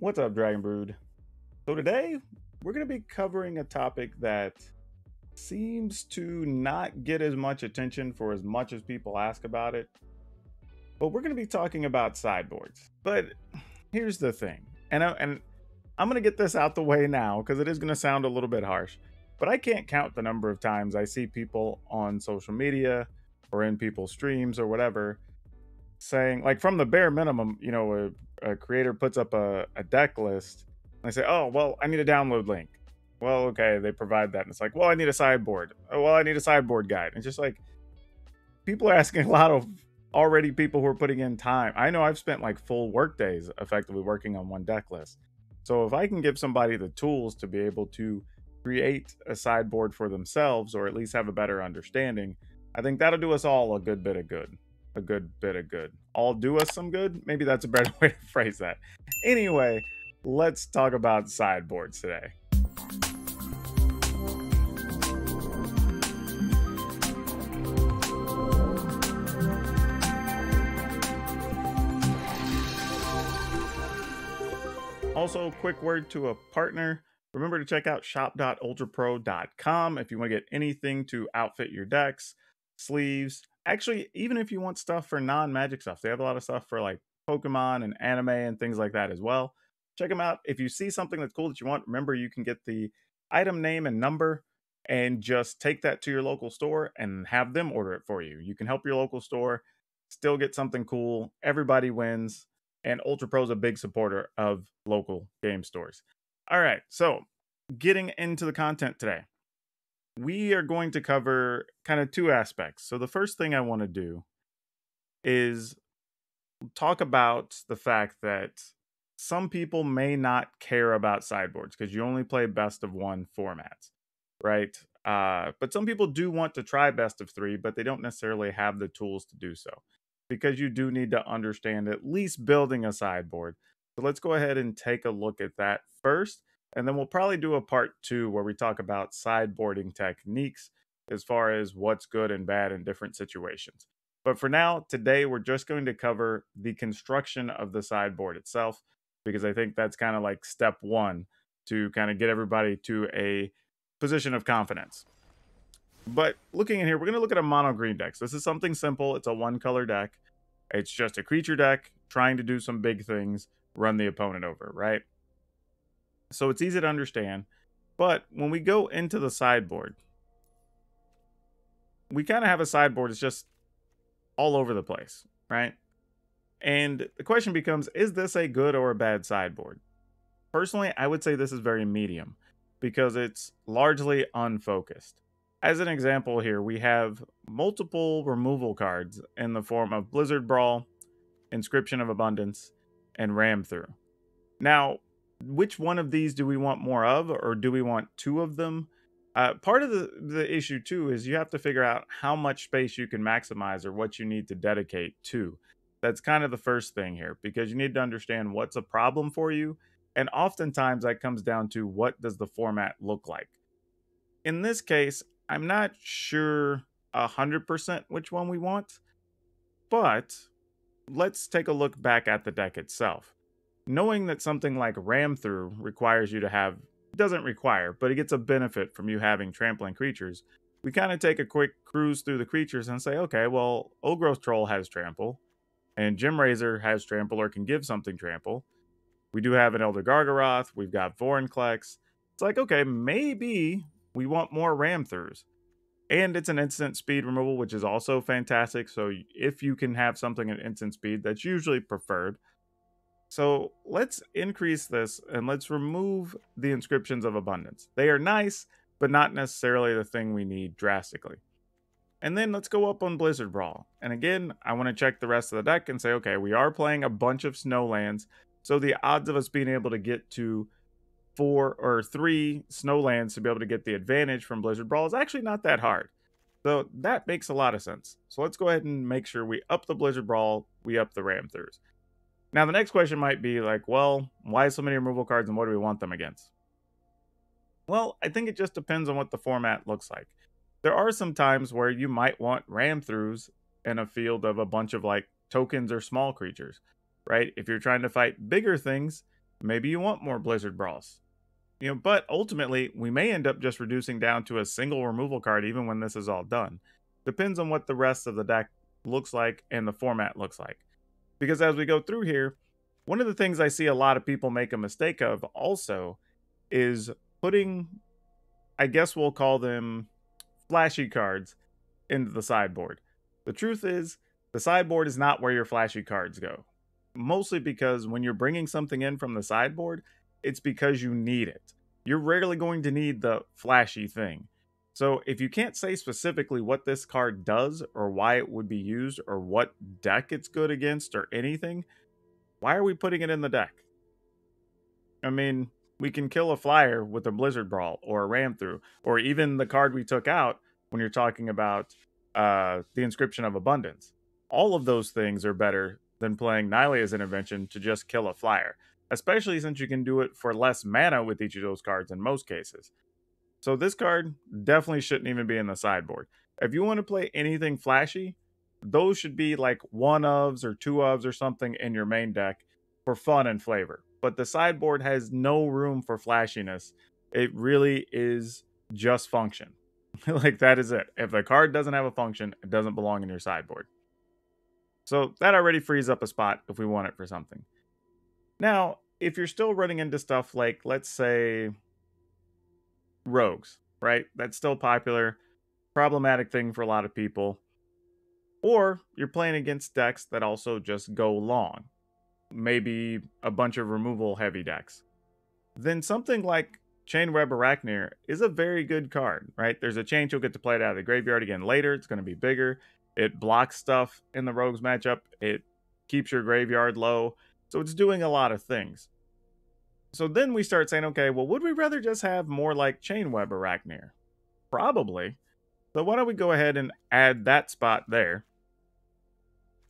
What's up, Dragon Brood? So today we're going to be covering a topic that seems to not get as much attention for as much as people ask about it. But we're going to be talking about sideboards. But here's the thing, and I, and I'm going to get this out the way now because it is going to sound a little bit harsh. But I can't count the number of times I see people on social media or in people's streams or whatever saying like from the bare minimum you know a, a creator puts up a, a deck list and they say oh well i need a download link. Well okay they provide that and it's like well i need a sideboard. Oh, well i need a sideboard guide. And just like people are asking a lot of already people who are putting in time. I know i've spent like full work days effectively working on one deck list. So if i can give somebody the tools to be able to create a sideboard for themselves or at least have a better understanding i think that'll do us all a good bit of good a good bit of good. All do us some good? Maybe that's a better way to phrase that. Anyway, let's talk about sideboards today. Also, quick word to a partner. Remember to check out shop.ultrapro.com if you want to get anything to outfit your decks, sleeves, actually, even if you want stuff for non magic stuff, they have a lot of stuff for like Pokemon and anime and things like that as well. Check them out. If you see something that's cool that you want, remember you can get the item name and number and just take that to your local store and have them order it for you. You can help your local store still get something cool. Everybody wins. And Ultra Pro is a big supporter of local game stores. All right. So, getting into the content today we are going to cover kind of two aspects. So the first thing I want to do is talk about the fact that some people may not care about sideboards because you only play best of one formats, right? Uh, but some people do want to try best of three, but they don't necessarily have the tools to do so because you do need to understand at least building a sideboard. So let's go ahead and take a look at that first. And then we'll probably do a part two where we talk about sideboarding techniques as far as what's good and bad in different situations. But for now, today we're just going to cover the construction of the sideboard itself, because I think that's kind of like step one to kind of get everybody to a position of confidence. But looking in here, we're going to look at a mono green deck. So this is something simple. It's a one color deck. It's just a creature deck trying to do some big things, run the opponent over, right? So it's easy to understand. But when we go into the sideboard, we kind of have a sideboard that's just all over the place, right? And the question becomes is this a good or a bad sideboard? Personally, I would say this is very medium because it's largely unfocused. As an example, here we have multiple removal cards in the form of Blizzard Brawl, Inscription of Abundance, and Ram Through. Now, which one of these do we want more of, or do we want two of them? Uh, part of the, the issue too is you have to figure out how much space you can maximize or what you need to dedicate to. That's kind of the first thing here because you need to understand what's a problem for you. And oftentimes that comes down to what does the format look like. In this case, I'm not sure a hundred percent which one we want, but let's take a look back at the deck itself knowing that something like ram through requires you to have doesn't require, but it gets a benefit from you having trampling creatures. We kind of take a quick cruise through the creatures and say, okay, well, Old-Growth Troll has trample, and Gemrazor has trample or can give something trample. We do have an Elder Gargaroth. We've got Vorinclex. It's like, okay, maybe we want more ram throughs. And it's an instant speed removal, which is also fantastic. So if you can have something at instant speed, that's usually preferred. So let's increase this and let's remove the inscriptions of abundance. They are nice, but not necessarily the thing we need drastically. And then let's go up on Blizzard Brawl. And again, I want to check the rest of the deck and say, okay, we are playing a bunch of snowlands. So the odds of us being able to get to four or three snowlands to be able to get the advantage from Blizzard Brawl is actually not that hard. So that makes a lot of sense. So let's go ahead and make sure we up the Blizzard Brawl, we up the Ram. Now, the next question might be like, well, why so many removal cards and what do we want them against? Well, I think it just depends on what the format looks like. There are some times where you might want ram throughs in a field of a bunch of like tokens or small creatures, right? If you're trying to fight bigger things, maybe you want more Blizzard Brawls. You know, but ultimately, we may end up just reducing down to a single removal card even when this is all done. Depends on what the rest of the deck looks like and the format looks like. Because as we go through here, one of the things I see a lot of people make a mistake of also is putting, I guess we'll call them flashy cards into the sideboard. The truth is, the sideboard is not where your flashy cards go. Mostly because when you're bringing something in from the sideboard, it's because you need it. You're rarely going to need the flashy thing. So if you can't say specifically what this card does or why it would be used or what deck it's good against or anything, why are we putting it in the deck? I mean, we can kill a flyer with a Blizzard Brawl or a Ram Through, or even the card we took out when you're talking about uh, the Inscription of Abundance. All of those things are better than playing Nylea's Intervention to just kill a flyer, especially since you can do it for less mana with each of those cards in most cases. So this card definitely shouldn't even be in the sideboard. If you want to play anything flashy, those should be like one ofs or two ofs or something in your main deck for fun and flavor. But the sideboard has no room for flashiness. It really is just function. like that is it. If the card doesn't have a function, it doesn't belong in your sideboard. So that already frees up a spot if we want it for something. Now, if you're still running into stuff like, let's say, rogues, right? That's still popular, problematic thing for a lot of people. Or you're playing against decks that also just go long, maybe a bunch of removal heavy decks. Then something like Chainweb Aracnir is a very good card, right? There's a chance you'll get to play it out of the graveyard again later. It's going to be bigger. It blocks stuff in the rogues matchup. It keeps your graveyard low. So it's doing a lot of things. So then we start saying, okay, well, would we rather just have more like Chainweb Aracnir? Probably. So why don't we go ahead and add that spot there?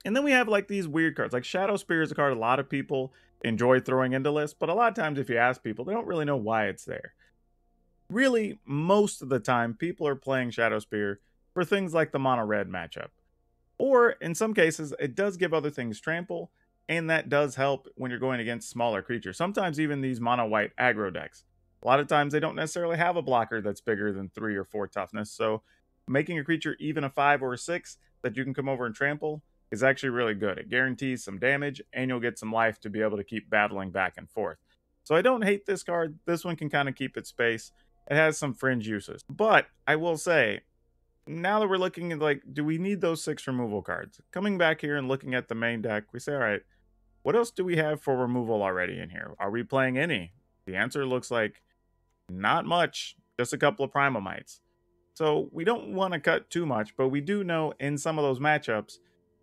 And then we have like these weird cards. Like Shadowspear is a card a lot of people enjoy throwing into lists, but a lot of times if you ask people, they don't really know why it's there. Really, most of the time, people are playing Shadowspear for things like the mono red matchup. Or in some cases, it does give other things trample, and that does help when you're going against smaller creatures. Sometimes even these mono white aggro decks. A lot of times they don't necessarily have a blocker that's bigger than three or four toughness, so making a creature even a five or a six that you can come over and trample is actually really good. It guarantees some damage, and you'll get some life to be able to keep battling back and forth. So I don't hate this card. This one can kind of keep its space. It has some fringe uses. But I will say, now that we're looking at like, do we need those six removal cards? Coming back here and looking at the main deck, we say, all right, what else do we have for removal already in here? Are we playing any? The answer looks like not much, just a couple of Primal Mights. So we don't want to cut too much, but we do know in some of those matchups,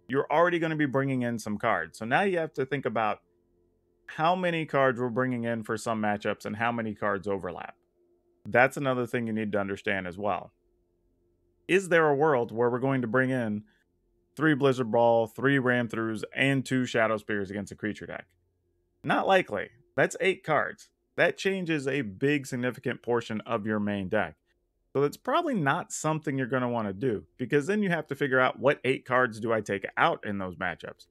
you're already going to be bringing in some cards. So now you have to think about how many cards we're bringing in for some matchups and how many cards overlap. That's another thing you need to understand as well. Is there a world where we're going to bring in three Blizzard Brawl, three Ram Throughs, and two Shadowspears against a creature deck. Not likely. That's eight cards. That changes a big significant portion of your main deck. So that's probably not something you're going to want to do because then you have to figure out what eight cards do I take out in those matchups.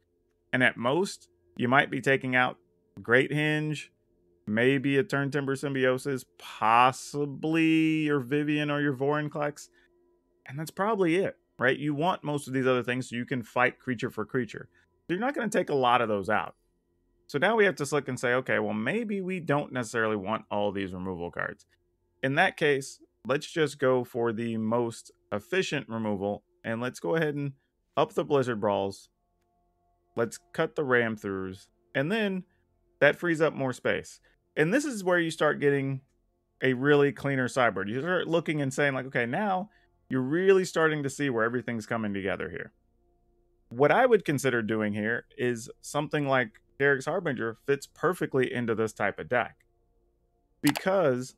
And at most, you might be taking out Great Henge, maybe a Turntimber Symbiosis, possibly your Vivien or your Vorinclex, and that's probably it right? You want most of these other things so you can fight creature for creature. So you're not going to take a lot of those out. So now we have to look and say, okay, well, maybe we don't necessarily want all these removal cards. In that case, let's just go for the most efficient removal and let's go ahead and up the Blizzard Brawls. Let's cut the Ram Throughs. And then that frees up more space. And this is where you start getting a really cleaner sideboard. You start looking and saying, like, okay, now you're really starting to see where everything's coming together here. What I would consider doing here is something like Garruk's Harbinger fits perfectly into this type of deck. Because,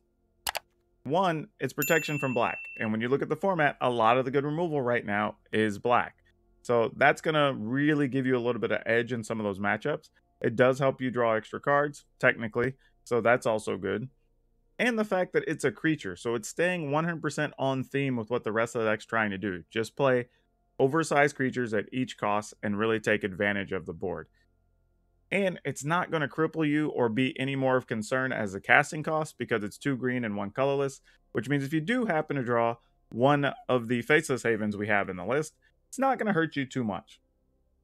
one, it's protection from black. And when you look at the format, a lot of the good removal right now is black. So that's going to really give you a little bit of edge in some of those matchups. It does help you draw extra cards, technically. So that's also good and the fact that it's a creature. So it's staying 100% on theme with what the rest of the deck's trying to do. Just play oversized creatures at each cost and really take advantage of the board. And it's not going to cripple you or be any more of concern as a casting cost because it's two green and one colorless, which means if you do happen to draw one of the faceless havens we have in the list, it's not going to hurt you too much.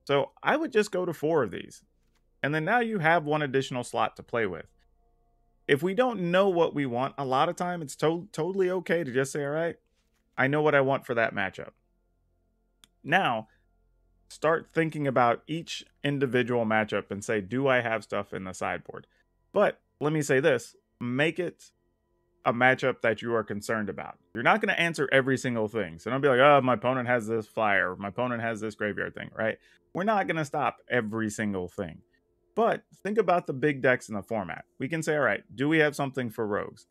So I would just go to four of these. And then now you have one additional slot to play with. If we don't know what we want, a lot of time it's to- totally okay to just say, all right, I know what I want for that matchup. Now, start thinking about each individual matchup and say, do I have stuff in the sideboard? But let me say this make it a matchup that you are concerned about. You're not going to answer every single thing. So don't be like, oh, my opponent has this flyer, my opponent has this graveyard thing, right? We're not going to stop every single thing. But think about the big decks in the format. We can say, all right, do we have something for rogues?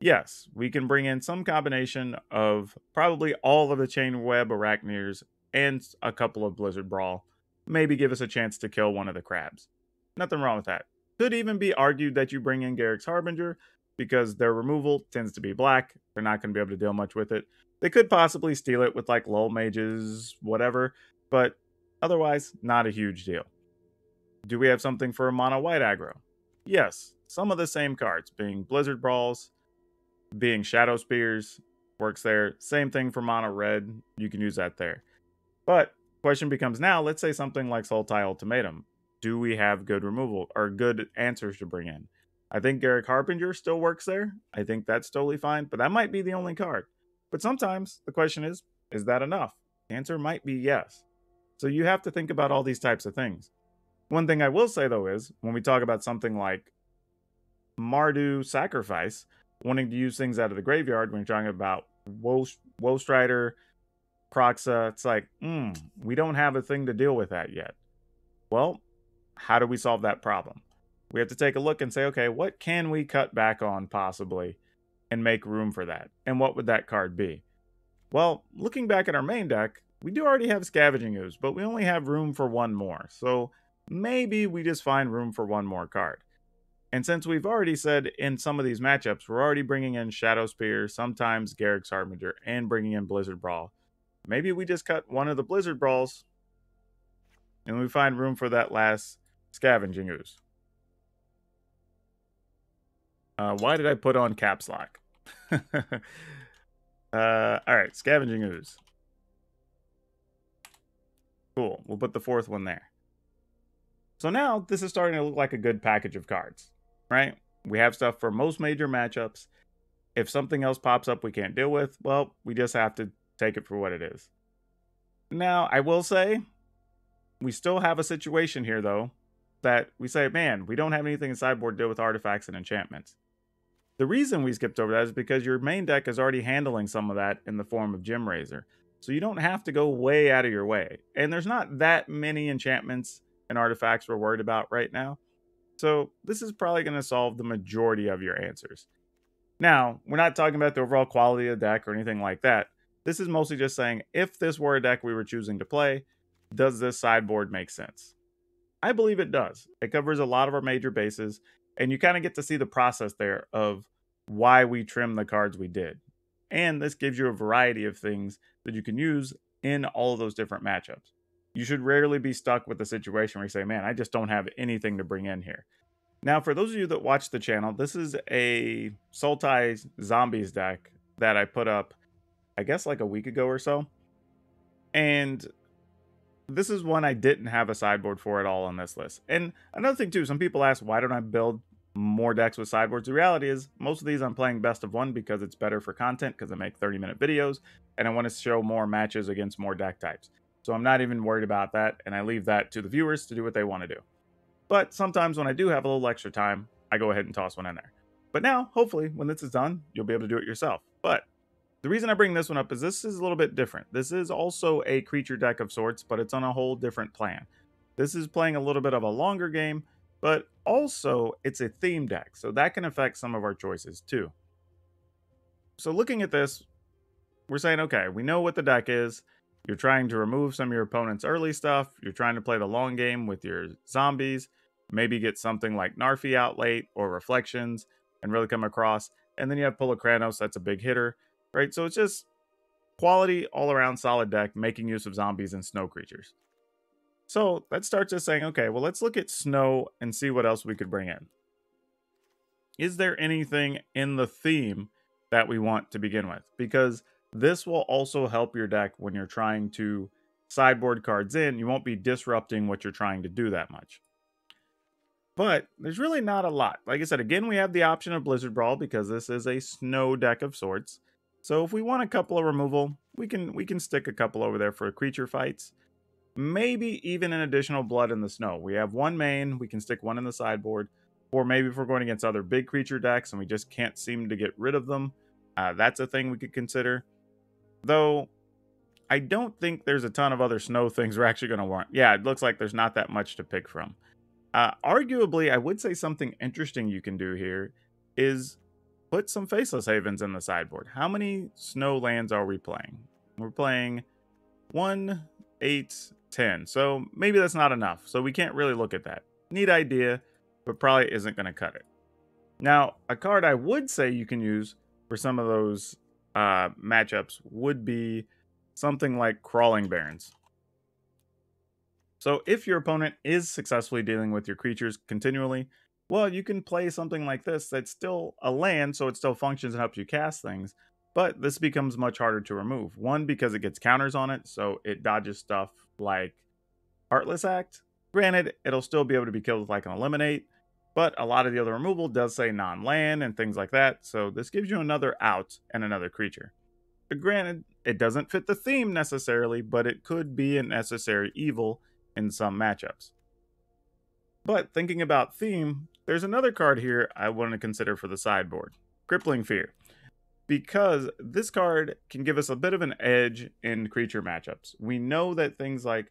Yes, we can bring in some combination of probably all of the Chainweb Aracnirs and a couple of Blizzard Brawl. Maybe give us a chance to kill one of the crabs. Nothing wrong with that. Could even be argued that you bring in Garruk's Harbinger because their removal tends to be black. They're not going to be able to deal much with it. They could possibly steal it with like Lullmage's, whatever, but otherwise, not a huge deal. Do we have something for a mono white aggro? Yes, some of the same cards, being Blizzard Brawls, being Shadowspears, works there. Same thing for mono red, you can use that there. But question becomes now, let's say something like Sultai Ultimatum. Do we have good removal or good answers to bring in? I think Garruk Harbinger still works there. I think that's totally fine, but that might be the only card. But sometimes the question is, is that enough? The answer might be yes. So you have to think about all these types of things. One thing I will say though is when we talk about something like Mardu Sacrifice, wanting to use things out of the graveyard, when you're talking about Woe, Woe Strider, Kroxa, it's like, hmm, we don't have a thing to deal with that yet. Well, how do we solve that problem? We have to take a look and say, okay, what can we cut back on possibly and make room for that? And what would that card be? Well, looking back at our main deck, we do already have Scavenging Ooze, but we only have room for one more. So maybe we just find room for one more card. And since we've already said in some of these matchups, we're already bringing in Shadowspear, sometimes Garruk's Harbinger, and bringing in Blizzard Brawl. Maybe we just cut one of the Blizzard Brawls and we find room for that last Scavenging Ooze. Uh, why did I put on caps lock? uh, all right, Scavenging Ooze. Cool. We'll put the fourth one there. So now this is starting to look like a good package of cards, right? We have stuff for most major matchups. If something else pops up we can't deal with, well, we just have to take it for what it is. Now, I will say, we still have a situation here, though, that we say, man, we don't have anything in sideboard to deal with artifacts and enchantments. The reason we skipped over that is because your main deck is already handling some of that in the form of Gemrazor. So you don't have to go way out of your way. And there's not that many enchantments and artifacts we're worried about right now. So this is probably going to solve the majority of your answers. Now, we're not talking about the overall quality of the deck or anything like that. This is mostly just saying if this were a deck we were choosing to play, does this sideboard make sense? I believe it does. It covers a lot of our major bases and you kind of get to see the process there of why we trim the cards we did. And this gives you a variety of things that you can use in all of those different matchups. You should rarely be stuck with a situation where you say, man, I just don't have anything to bring in here. Now, for those of you that watch the channel, this is a Sultai Zombies deck that I put up, I guess like a week ago or so. And this is one I didn't have a sideboard for at all on this list. And another thing too, some people ask, why don't I build more decks with sideboards. The reality is, most of these I'm playing best of one because it's better for content because I make 30 minute videos and I want to show more matches against more deck types. So I'm not even worried about that and I leave that to the viewers to do what they want to do. But sometimes when I do have a little extra time, I go ahead and toss one in there. But now, hopefully, when this is done, you'll be able to do it yourself. But the reason I bring this one up is this is a little bit different. This is also a creature deck of sorts, but it's on a whole different plan. This is playing a little bit of a longer game, but also it's a theme deck, so that can affect some of our choices too. So looking at this, we're saying, okay, we know what the deck is. You're trying to remove some of your opponent's early stuff. You're trying to play the long game with your zombies. Maybe get something like Narfi out late or Reflections and really come across. And then you have Polukranos, that's a big hitter, right? So it's just quality, all around solid deck, making use of zombies and snow creatures. So that starts us saying, okay, well, let's look at snow and see what else we could bring in. Is there anything in the theme that we want to begin with? Because this will also help your deck when you're trying to sideboard cards in. You won't be disrupting what you're trying to do that much. But there's really not a lot. Like I said, again, we have the option of Blizzard Brawl because this is a snow deck of sorts. So if we want a couple of removal, we can we can stick a couple over there for creature fights. Maybe even an additional blood in the snow. We have one main, we can stick one in the sideboard. Or maybe if we're going against other big creature decks and we just can't seem to get rid of them, uh, that's a thing we could consider. Though I don't think there's a ton of other snow things we're actually going to want. Yeah, it looks like there's not that much to pick from. Uh, arguably, I would say something interesting you can do here is put some Faceless Havens in the sideboard. How many snow lands are we playing? We're playing 1, 8, 10. So maybe that's not enough. So we can't really look at that. Neat idea, but probably isn't going to cut it. Now, a card I would say you can use for some of those uh, matchups would be something like Crawling Barrens. So if your opponent is successfully dealing with your creatures continually, well, you can play something like this that's still a land, so it still functions and helps you cast things, but this becomes much harder to remove. One, because it gets counters on it, so it dodges stuff like Heartless Act. Granted, it'll still be able to be killed with like an Eliminate, but a lot of the other removal does say non-land and things like that, so this gives you another out and another creature. But granted, it doesn't fit the theme necessarily, but it could be a necessary evil in some matchups. But thinking about theme, there's another card here I want to consider for the sideboard Crippling Fear. Because this card can give us a bit of an edge in creature matchups. We know that things like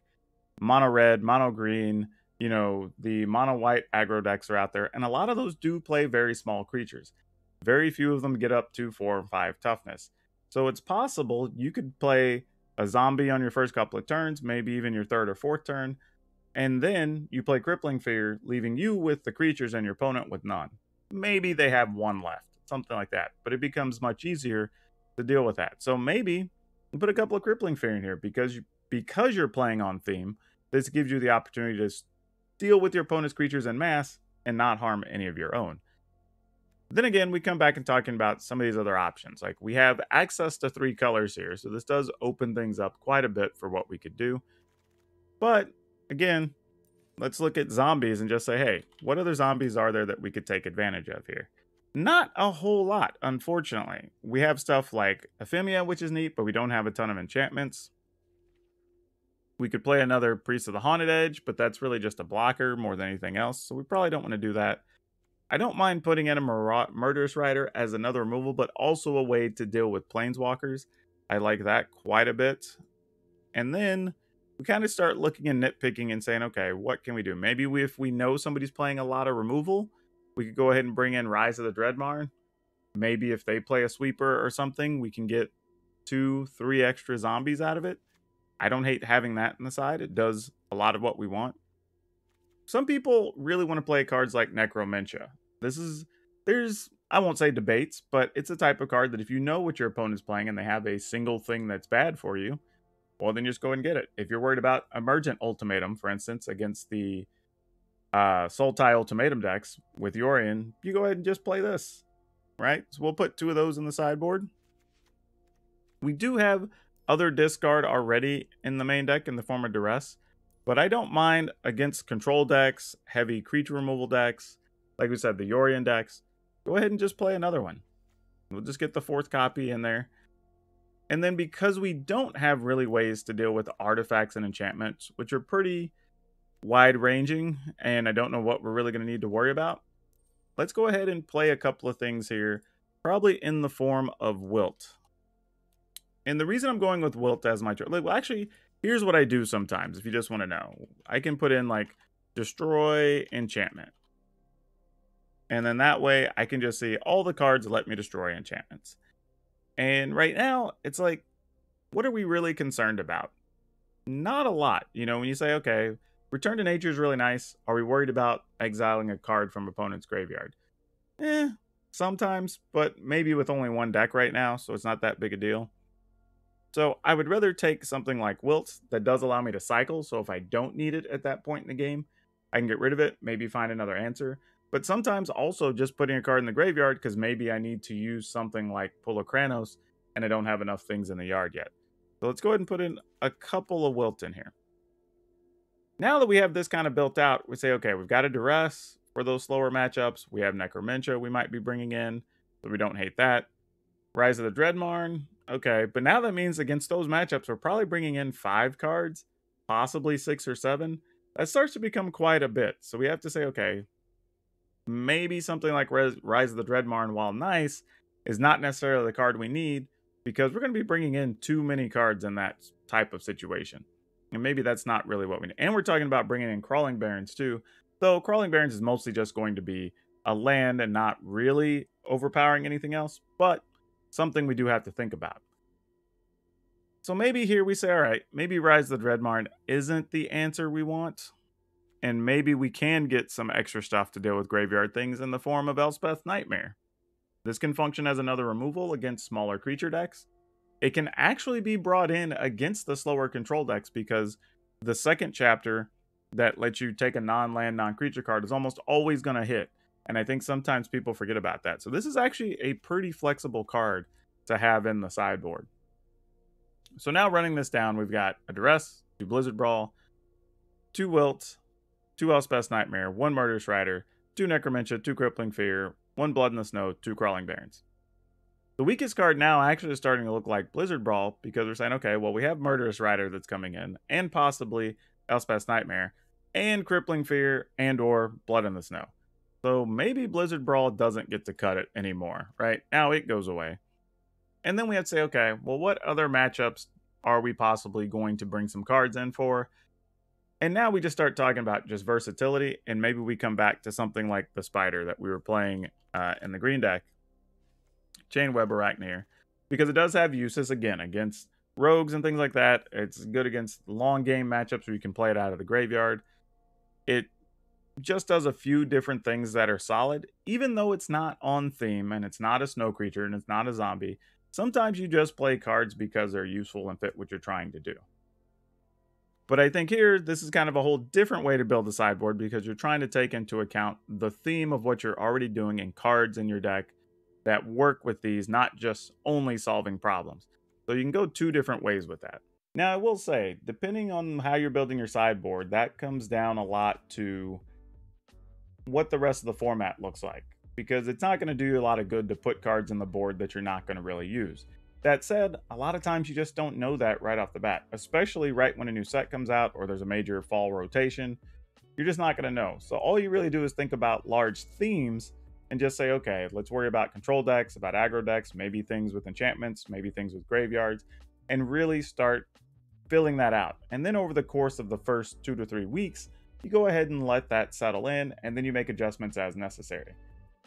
mono red, mono green, you know, the mono white aggro decks are out there, and a lot of those do play very small creatures. Very few of them get up to four or five toughness. So it's possible you could play a zombie on your first couple of turns, maybe even your third or fourth turn, and then you play Crippling Fear, leaving you with the creatures and your opponent with none. Maybe they have one left, something like that, but it becomes much easier to deal with that. So maybe you put a couple of Crippling Fear in here because you, because you're playing on theme. This gives you the opportunity to deal with your opponent's creatures en masse and not harm any of your own. Then again, we come back and talking about some of these other options. Like we have access to three colors here, so this does open things up quite a bit for what we could do. But again, let's look at zombies and just say, hey, what other zombies are there that we could take advantage of here? Not a whole lot, unfortunately. We have stuff like Ephemia, which is neat, but we don't have a ton of enchantments. We could play another Priest of the Haunted Edge, but that's really just a blocker more than anything else, so we probably don't want to do that. I don't mind putting in a Mur- Murderous Rider as another removal, but also a way to deal with Planeswalkers. I like that quite a bit. And then we kind of start looking and nitpicking and saying, okay, what can we do? Maybe we, if we know somebody's playing a lot of removal, we could go ahead and bring in Rise of the Dread Marn. Maybe if they play a sweeper or something, we can get two, three extra zombies out of it. I don't hate having that in the side. It does a lot of what we want. Some people really want to play cards like Necromentia. This is there's I won't say debates, but it's a type of card that if you know what your opponent's playing and they have a single thing that's bad for you, well then just go and get it. If you're worried about Emergent Ultimatum, for instance, against the uh Sultai Ultimatum decks with Yorion, you go ahead and just play this. Right? So we'll put two of those in the sideboard. We do have other discard already in the main deck in the form of Duress. But I don't mind against control decks, heavy creature removal decks, like we said, the Yorion decks. Go ahead and just play another one. We'll just get the fourth copy in there. And then because we don't have really ways to deal with artifacts and enchantments, which are pretty wide ranging, and I don't know what we're really going to need to worry about, let's go ahead and play a couple of things here, probably in the form of Wilt. And the reason I'm going with Wilt as my well, actually, here's what I do sometimes if you just want to know. I can put in like destroy enchantment. And then that way I can just see all the cards let me destroy enchantments. And right now, it's like, what are we really concerned about? Not a lot. You know, when you say, okay, return to nature is really nice. Are we worried about exiling a card from opponent's graveyard? Eh, sometimes, but maybe with only one deck right now, so it's not that big a deal. So I would rather take something like Wilt that does allow me to cycle. So if I don't need it at that point in the game, I can get rid of it, maybe find another answer. But sometimes also just putting a card in the graveyard because maybe I need to use something like Polukranos and I don't have enough things in the yard yet. So let's go ahead and put in a couple of Wilt in here. Now that we have this kind of built out, we say, okay, we've got a Duress for those slower matchups. We have Necromentia we might be bringing in, so we don't hate that. Rise of the Dread Marn, okay. But now that means against those matchups, we're probably bringing in five cards, possibly six or seven. That starts to become quite a bit. So we have to say, okay, maybe something like Rise of the Dread Marn, while nice, is not necessarily the card we need because we're going to be bringing in too many cards in that type of situation. And maybe that's not really what we need. And we're talking about bringing in Crawling Barrens too. Though Crawling Barrens is mostly just going to be a land and not really overpowering anything else, but something we do have to think about. So maybe here we say, all right, maybe Rise of the Dread Marn isn't the answer we want. And maybe we can get some extra stuff to deal with graveyard things in the form of Elspeth Nightmare. This can function as another removal against smaller creature decks, it can actually be brought in against the slower control decks because the second chapter that lets you take a non-land, non-creature card is almost always going to hit. And I think sometimes people forget about that. So this is actually a pretty flexible card to have in the sideboard. So now running this down, we've got a Duress, two Blizzard Brawl, two Wilt, two Elspeth's Nightmare, one Murderous Rider, two Necromentia, two Crippling Fear, one Blood in the Snow, two Crawling Barrens. The weakest card now actually is starting to look like Blizzard Brawl because we're saying, okay, well, we have Murderous Rider that's coming in, and possibly Elspeth's Nightmare, and Crippling Fear, and or Blood in the Snow. So maybe Blizzard Brawl doesn't get to cut it anymore, right? Now it goes away. And then we have to say, okay, well, what other matchups are we possibly going to bring some cards in for? And now we just start talking about just versatility, and maybe we come back to something like the Spider that we were playing uh, in the green deck Chainweb Aracnir, because it does have uses again against rogues and things like that. It's good against long game matchups where you can play it out of the graveyard. It just does a few different things that are solid, even though it's not on theme and it's not a snow creature and it's not a zombie. Sometimes you just play cards because they're useful and fit what you're trying to do. But I think here, this is kind of a whole different way to build a sideboard because you're trying to take into account the theme of what you're already doing in cards in your deck that work with these, not just only solving problems. So you can go two different ways with that. Now, I will say, depending on how you're building your sideboard, that comes down a lot to what the rest of the format looks like. Because it's not going to do you a lot of good to put cards in the board that you're not going to really use. That said, a lot of times you just don't know that right off the bat, especially right when a new set comes out or there's a major fall rotation. You're just not going to know. So all you really do is think about large themes and just say, okay, let's worry about control decks, about aggro decks, maybe things with enchantments, maybe things with graveyards, and really start filling that out. And then over the course of the first two to three weeks, you go ahead and let that settle in, and then you make adjustments as necessary.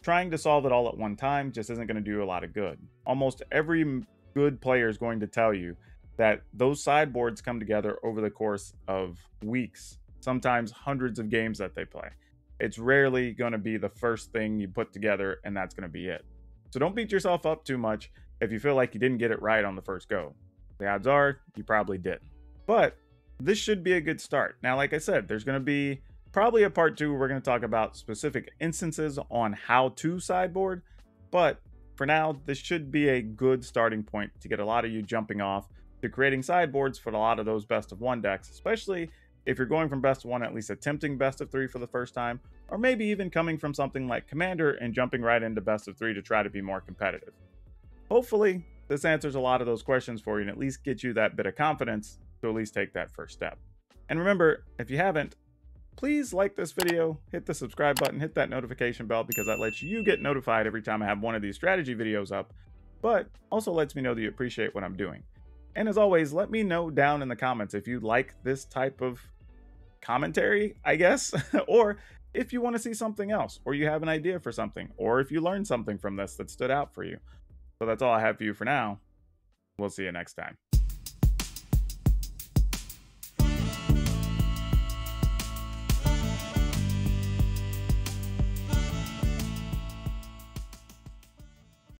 Trying to solve it all at one time just isn't going to do a lot of good. Almost every good player is going to tell you that those sideboards come together over the course of weeks, sometimes hundreds of games that they play it's rarely going to be the first thing you put together and that's going to be it. So don't beat yourself up too much if you feel like you didn't get it right on the first go. The odds are you probably did. But this should be a good start. Now, like I said, there's going to be probably a part two we're going to talk about specific instances on how to sideboard. But for now, this should be a good starting point to get a lot of you jumping off to creating sideboards for a lot of those best of one decks, especially if you're going from best of one, at least attempting best of three for the first time, or maybe even coming from something like Commander and jumping right into best of three to try to be more competitive. Hopefully, this answers a lot of those questions for you and at least get you that bit of confidence to at least take that first step. And remember, if you haven't, please like this video, hit the subscribe button, hit that notification bell because that lets you get notified every time I have one of these strategy videos up, but also lets me know that you appreciate what I'm doing. And as always, let me know down in the comments if you like this type of commentary, I guess, or if you want to see something else, or you have an idea for something, or if you learned something from this that stood out for you. So that's all I have for you for now. We'll see you next time.